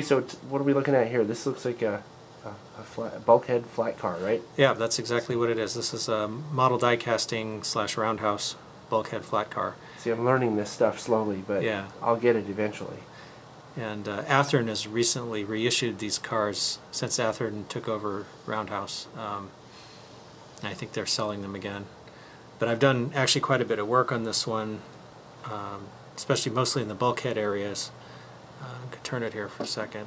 Okay, so what are we looking at here? This looks like a, a, a flat, bulkhead flat car, right? Yeah, that's exactly what it is. This is a model die casting slash roundhouse bulkhead flat car. See, I'm learning this stuff slowly, but Yeah. I'll get it eventually. And uh, has recently reissued these cars since Athearn took over Roundhouse. Um, and I think they're selling them again. But I've done actually quite a bit of work on this one, um, especially mostly in the bulkhead areas. Uh, turn it here for a second.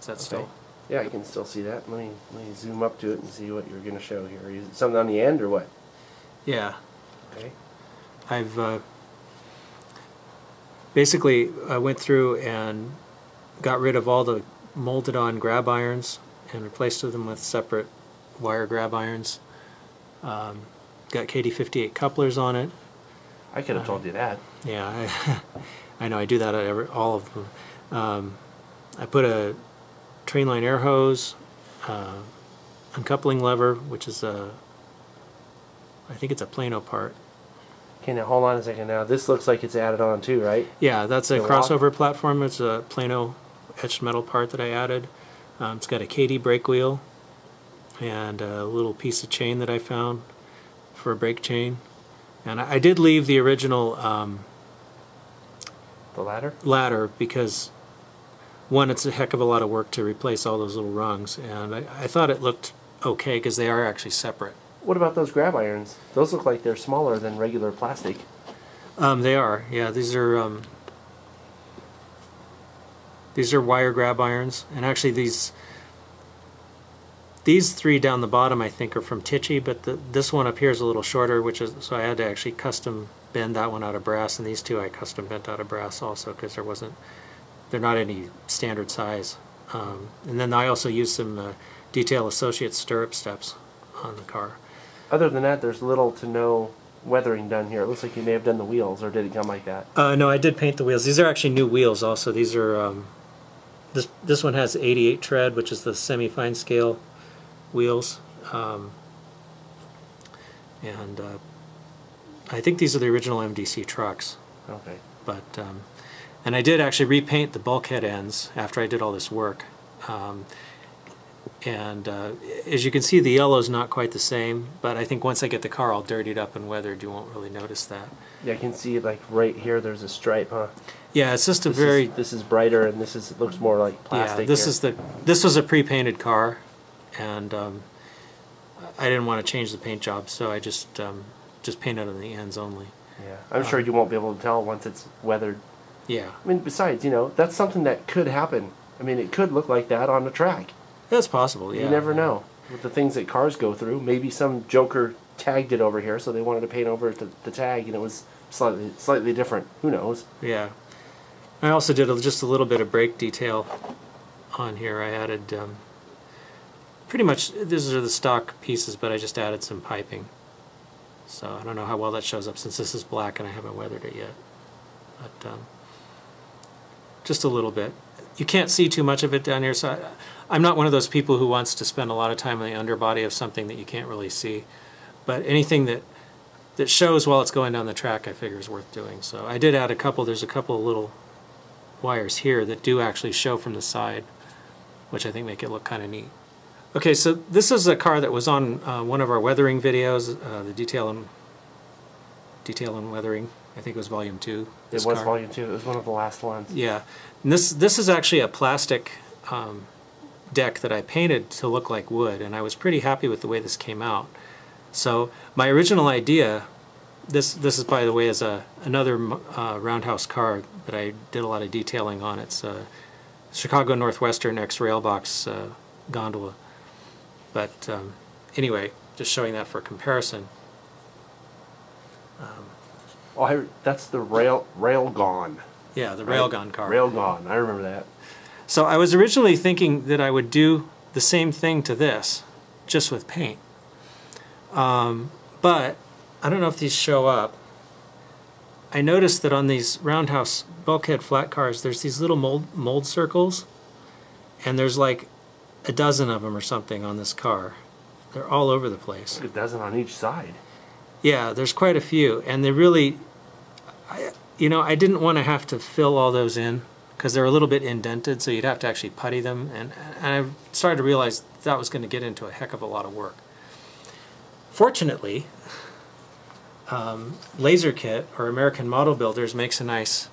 Is that Okay. still? Yeah, I can still see that. Let me let me zoom up to it and see what you're going to show here. Is it something on the end or what? Yeah. Okay. I've uh, basically I went through and got rid of all the molded on grab irons and replaced them with separate wire grab irons. Um, got Kadee 58 couplers on it. I could have told you that. Yeah, I, I know I do that at every, all of them. Um, I put a train line air hose, uh, uncoupling lever, which is a, I think it's a Plano part. Okay, now hold on a second. Now this looks like it's added on too, right? Yeah, that's a The lock? crossover platform. It's a Plano etched metal part that I added. Um, it's got a Kadee brake wheel and a little piece of chain that I found for a brake chain. And I, I did leave the original um, The ladder. ladder because one, it's a heck of a lot of work to replace all those little rungs, and I, I thought it looked okay because they are actually separate. What about those grab irons? Those look like they're smaller than regular plastic. Um, they are, yeah. These are um, these are wire grab irons, and actually these these three down the bottom I think are from Tichy, but the, this one up here is a little shorter, which is so I had to actually custom bend that one out of brass, and these two I custom bent out of brass also because there wasn't they're not any standard size. Um, and then I also use some uh, Detail Associates stirrup steps on the car. Other than that, there's little to no weathering done here. It looks like you may have done the wheels, or did it come like that? Uh, no, I did paint the wheels. These are actually new wheels. Also, these are um, this this one has 88 tread, which is the semi-fine scale wheels, um, and uh, I think these are the original MDC trucks. Okay. But um, and I did actually repaint the bulkhead ends after I did all this work. Um, and uh, as you can see, the yellow is not quite the same. But I think once I get the car all dirtied up and weathered, you won't really notice that. Yeah, I can see like right here. There's a stripe, huh? Yeah, it's just a This very Is, this is brighter, and this is looks more like plastic. Yeah, this here. is the this was a pre-painted car, and um, I didn't want to change the paint job, so I just um, just painted on the ends only. Yeah, I'm sure you won't be able to tell once it's weathered. Yeah, I mean, besides, you know, that's something that could happen. I mean, it could look like that on the track. that's possible. Yeah, You never know with the things that cars go through. Maybe some joker tagged it over here, so they wanted to paint over the, the tag, and it was slightly slightly different. Who knows? Yeah, I also did a, just a little bit of brake detail on here. I added um, pretty much these are the stock pieces, but I just added some piping. So I don't know how well that shows up since this is black and I haven't weathered it yet. But um, just a little bit. You can't see too much of it down here, so I, I'm not one of those people who wants to spend a lot of time on the underbody of something that you can't really see. But anything that that shows while it's going down the track, I figure is worth doing. So I did add a couple. There's a couple of little wires here that do actually show from the side, which I think make it look kind of neat. Okay, so this is a car that was on uh, one of our weathering videos, uh, the detail and detail and weathering. I think it was volume two. It was volume two. It was one of the last ones. Yeah, and this this is actually a plastic um, deck that I painted to look like wood, and I was pretty happy with the way this came out. So my original idea, this this is by the way is a another uh, roundhouse car that I did a lot of detailing on. It's a Chicago Northwestern X Railbox uh, gondola. But um, anyway, just showing that for comparison. Oh, I, that's the rail Railgon. Yeah, the Railgon car. Railgon. I remember that. So I was originally thinking that I would do the same thing to this, just with paint. Um, but I don't know if these show up. I noticed that on these roundhouse bulkhead flat cars, there's these little mold, mold circles, and there's like a dozen of them or something on this car. They're all over the place. A dozen on each side. Yeah, there's quite a few, and they really, I, you know, I didn't want to have to fill all those in because they're a little bit indented, so you'd have to actually putty them. And, and I started to realize that was going to get into a heck of a lot of work. Fortunately, um, Laser Kit or American Model Builders makes a nice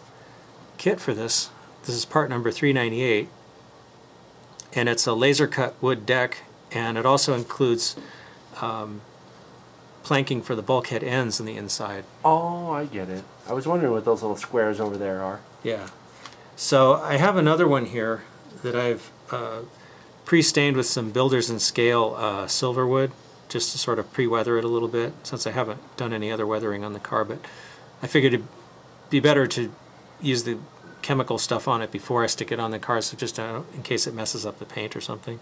kit for this. This is part number 398, and it's a laser cut wood deck, and it also includes um, planking for the bulkhead ends in the inside. Oh, I get it. I was wondering what those little squares over there are. Yeah. So I have another one here that I've uh, pre-stained with some Builders in Scale uh, silver wood, just to sort of pre-weather it a little bit, since I haven't done any other weathering on the car. But I figured it'd be better to use the chemical stuff on it before I stick it on the car, so just uh, in case it messes up the paint or something.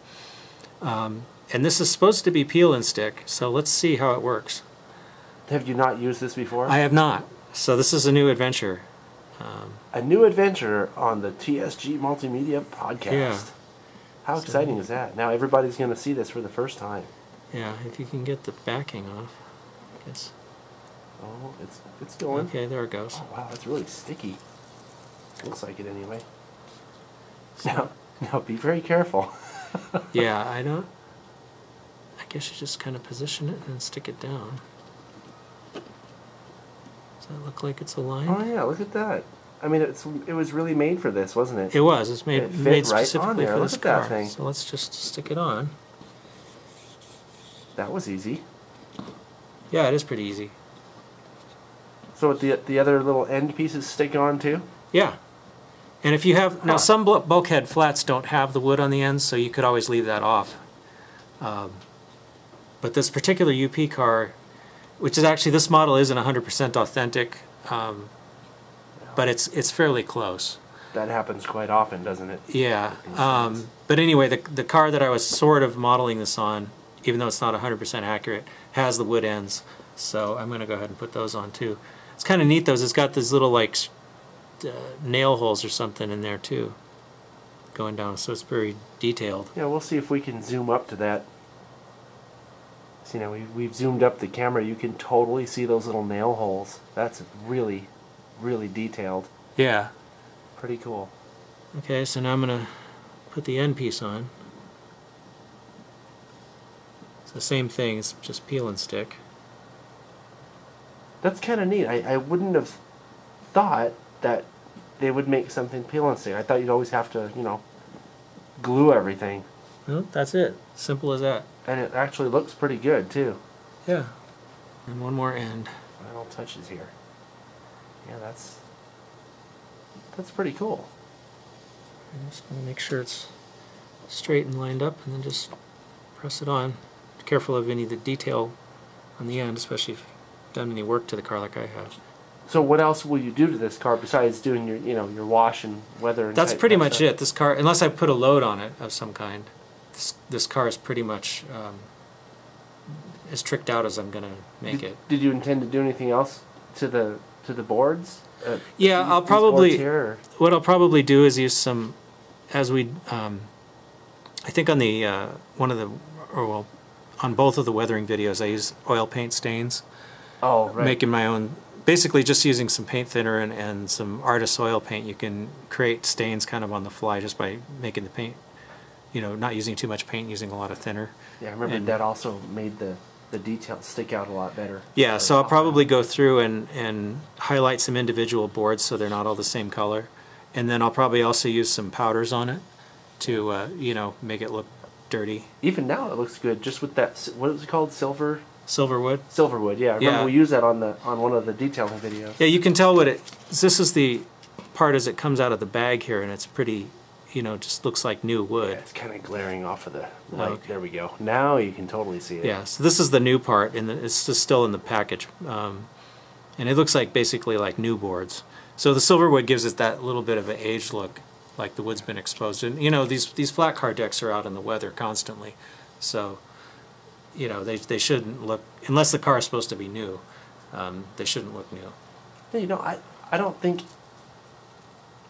Um, and this is supposed to be peel and stick, so let's see how it works. Have you not used this before? I have not, so this is a new adventure. a new adventure on the TSG Multimedia podcast. Yeah. How So- exciting is that? Now everybody's going to see this for the first time. Yeah, if you can get the backing off. I guess. Oh, it's it's going. Okay, there it goes. Oh, wow, that's really sticky. Looks like it anyway. Now, now be very careful. Yeah, I don't. I guess you just kind of position it and stick it down. Does that look like it's aligned? Oh yeah, look at that. I mean, it's it was really made for this, wasn't it? It was. It's made It made specifically there. for Look this at that car. thing. So let's just stick it on. That was easy. Yeah, it is pretty easy. So the the other little end pieces stick on too. Yeah. And if you have now some bulkhead flats don't have the wood on the ends, so you could always leave that off. Um, but this particular UP car, which is actually this model isn't 100% authentic, um, but it's it's fairly close. That happens quite often, doesn't it? Yeah. Um, but anyway, the the car that I was sort of modeling this on, even though it's not 100% accurate, has the wood ends. So I'm going to go ahead and put those on too. It's kind of neat though. is It's got these little like uh, nail holes or something in there too, going down. So it's very detailed. Yeah, we'll see if we can zoom up to that. See now we we've zoomed up the camera. You can totally see those little nail holes. That's really, really detailed. Yeah. Pretty cool. Okay. So now I'm going to put the end piece on. It's the same thing. It's just peel and stick. That's kind of neat. I, I wouldn't have thought that they would make something peel and stick. I thought you'd always have to, you know, glue everything. Well, that's it. Simple as that. And it actually looks pretty good too. Yeah. And one more end. Final touches here. Yeah, that's that's pretty cool. I'm just going to make sure it's straight and lined up and then just press it on. Be careful of any of the detail on the end, especially if you've done any work to the car like I have. So what else will you do to this car besides doing your, you know, your wash and weather and That's pretty much stuff? it. This car, unless I put a load on it of some kind, this, this car is pretty much um, as tricked out as I'm going to make did, it. Did you intend to do anything else to the to the boards? Uh, Yeah, I'll probably- here, What I'll probably do is use some, as we, um, I think on the, uh, one of the, or well, on both of the weathering videos, I use oil paint stains. Oh, right. making my own basically just using some paint thinner and, and some artist oil paint you can create stains kind of on the fly just by making the paint you know not using too much paint using a lot of thinner yeah, I remember and- that also made the the details stick out a lot better. yeah so i'll probably go through and and highlight some individual boards so they're not all the same color and then i'll probably also use some powders on it to uh, you know make it look dirty Even now, it looks good. Just with that, what was it called? Silver, silverwood silverwood. Yeah, I remember Yeah. we used that on the on one of the detailing videos. Yeah, you can tell what it. This is the part as it comes out of the bag here, and it's pretty. You know, just looks like new Yeah, wood. it's kind of glaring off of the light. Okay. There we go. Now you can totally see it. Yeah, so this is the new part, and it's just still in the package, um, and it looks like basically like new boards. So the silver wood gives it that little bit of an aged look, like the wood's been exposed. And you know, these these flat car decks are out in the weather constantly, so you know they they shouldn't look unless the car is supposed to be new. Um, they shouldn't look new. You know, I I don't think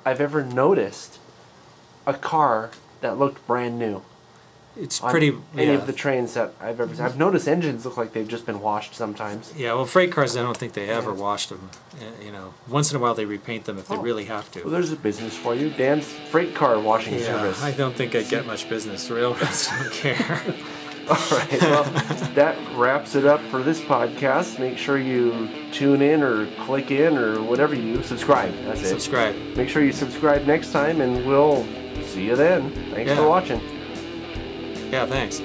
I've ever noticed a car that looked brand new. it's pretty. any yeah. of the trains that I've ever seen. I've noticed engines look like they've just been washed sometimes. Yeah, well, freight cars, I don't think they ever washed them. Uh, You know, once in a while they repaint them if they Oh. really have to. Well, there's a business for you, Dan's freight car washing yeah, service. I don't think I get much business. Railroads don't care. All right, well, that wraps it up for this podcast. Make sure you tune in or click in or whatever you do. Subscribe. That's it. Subscribe. Make sure you subscribe next time, and we'll see you then. Thanks Yeah. for watching. Yeah, thanks.